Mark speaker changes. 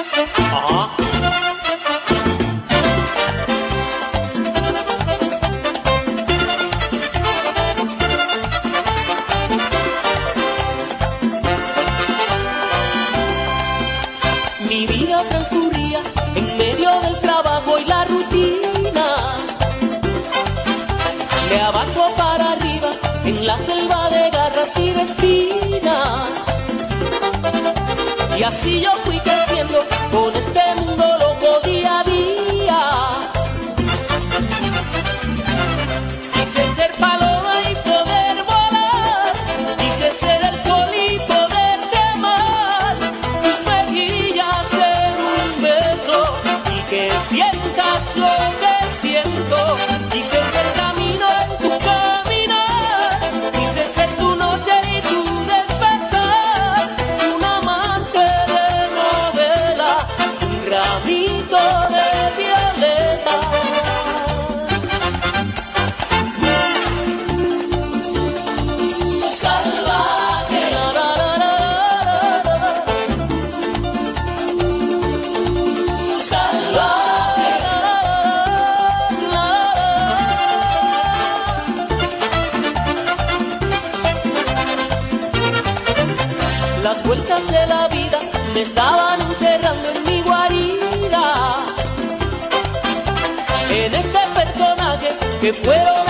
Speaker 1: Mi vida transcurría en medio del trabajo y la rutina. De abajo para arriba, en la selva de garras y de espinas. Y así yo vueltas de la vida me estaban encerrando en mi guarida. En este personaje que fueron